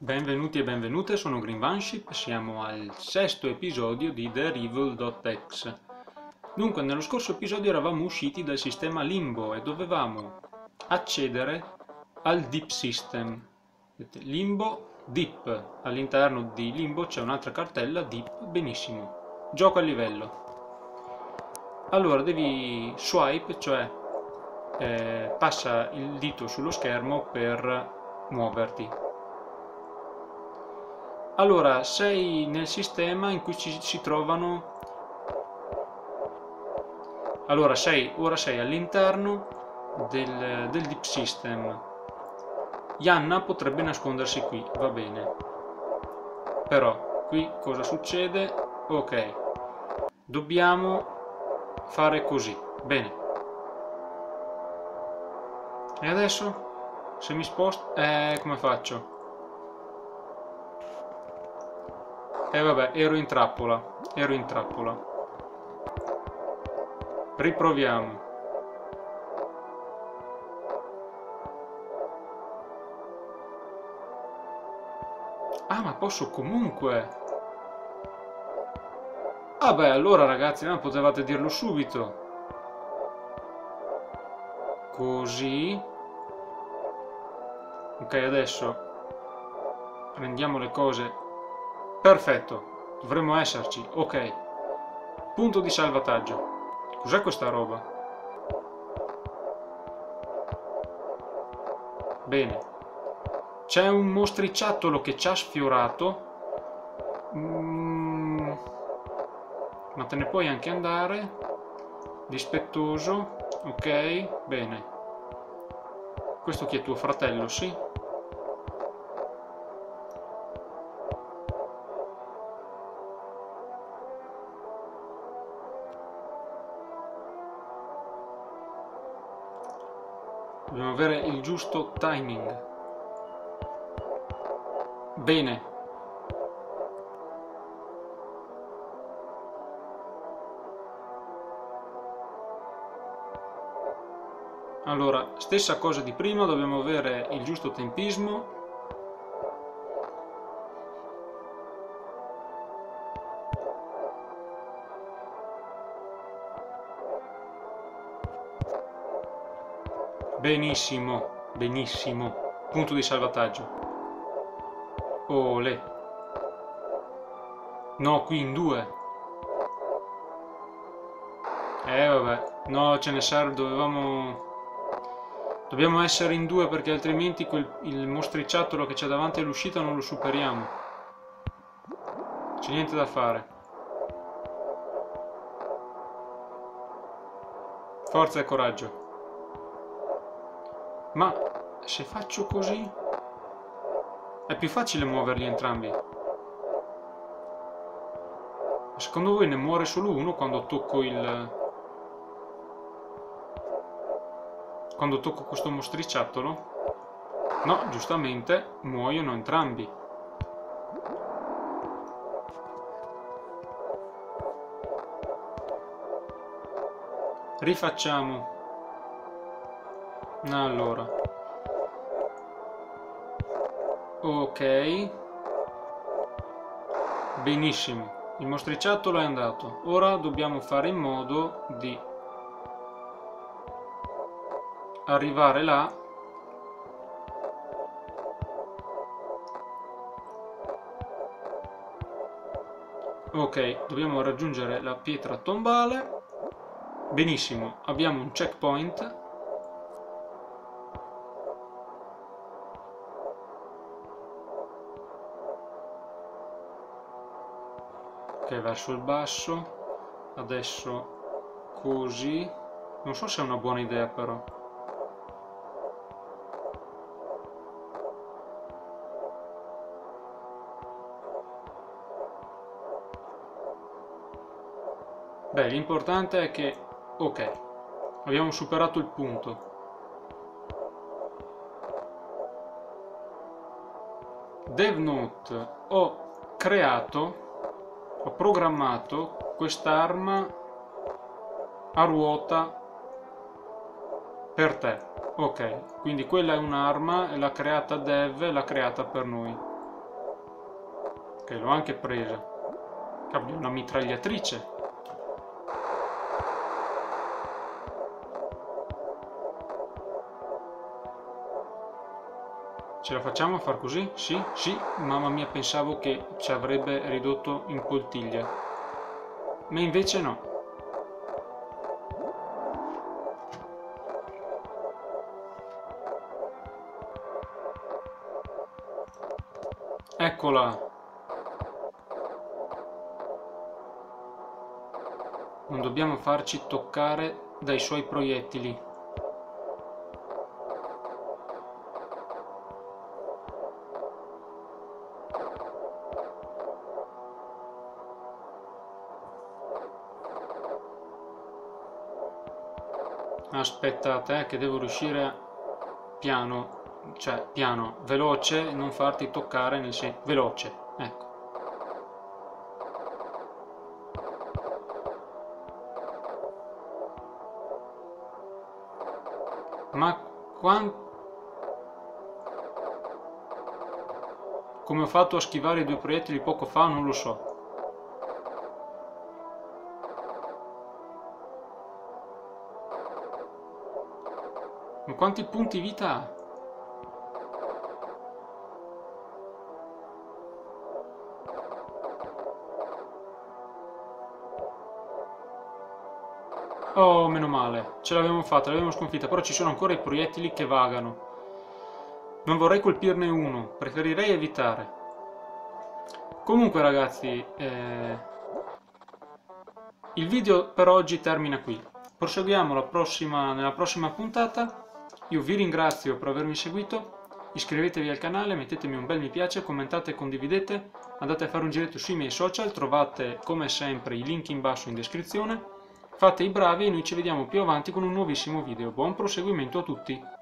Benvenuti e benvenute, sono Greenvanship, siamo al sesto episodio di The Evil.exe. Dunque, nello scorso episodio eravamo usciti dal sistema Limbo e dovevamo accedere al Deep System. Limbo, Deep. All'interno di Limbo c'è un'altra cartella, Deep, benissimo. Gioco a livello. Allora, devi swipe, cioè eh, passa il dito sullo schermo per muoverti allora, sei nel sistema in cui ci, si trovano... Allora, sei, ora sei all'interno del, del Deep System. Yanna potrebbe nascondersi qui, va bene. Però, qui cosa succede? Ok. Dobbiamo fare così. Bene. E adesso? Se mi sposto... Eh, come faccio? E eh vabbè, ero in trappola. Ero in trappola. Riproviamo. Ah, ma posso comunque... Ah beh, allora ragazzi, non potevate dirlo subito. Così. Ok, adesso rendiamo le cose Perfetto, dovremmo esserci, ok. Punto di salvataggio. Cos'è questa roba? Bene. C'è un mostriciattolo che ci ha sfiorato. Mm. Ma te ne puoi anche andare. Dispettoso. Ok, bene. Questo chi è tuo fratello, sì? Dobbiamo avere il giusto timing. Bene. Allora, stessa cosa di prima, dobbiamo avere il giusto tempismo Benissimo, benissimo. Punto di salvataggio. Ole. No, qui in due. Eh vabbè. No, ce ne serve, dovevamo... Dobbiamo essere in due perché altrimenti quel, il mostriciattolo che c'è davanti all'uscita non lo superiamo. C'è niente da fare. Forza e coraggio. Ma se faccio così... È più facile muoverli entrambi. Secondo voi ne muore solo uno quando tocco il... Quando tocco questo mostriciattolo? No, giustamente muoiono entrambi. Rifacciamo. Allora. Ok. Benissimo. Il mostriciattolo è andato. Ora dobbiamo fare in modo di arrivare là Ok, dobbiamo raggiungere la pietra tombale. Benissimo, abbiamo un checkpoint ok verso il basso. Adesso così. Non so se è una buona idea però. Beh l'importante è che ok abbiamo superato il punto. DevNote ho creato ho programmato quest'arma a ruota per te ok quindi quella è un'arma l'ha creata dev l'ha creata per noi Ok, l'ho anche presa. Cavolo, una mitragliatrice. Ce la facciamo a far così? Sì, sì, mamma mia pensavo che ci avrebbe ridotto in poltiglia. Ma invece no. Eccola! Non dobbiamo farci toccare dai suoi proiettili. Aspettate eh, che devo riuscire piano cioè piano veloce non farti toccare nel senso veloce ecco. Ma quanto come ho fatto a schivare i due proiettili poco fa non lo so Ma quanti punti vita ha? Oh, meno male. Ce l'abbiamo fatta, l'abbiamo sconfitta. Però ci sono ancora i proiettili che vagano. Non vorrei colpirne uno. Preferirei evitare. Comunque, ragazzi... Eh... Il video per oggi termina qui. Proseguiamo prossima, nella prossima puntata io vi ringrazio per avermi seguito, iscrivetevi al canale, mettetemi un bel mi piace, commentate e condividete, andate a fare un giretto sui miei social, trovate come sempre i link in basso in descrizione, fate i bravi e noi ci vediamo più avanti con un nuovissimo video. Buon proseguimento a tutti!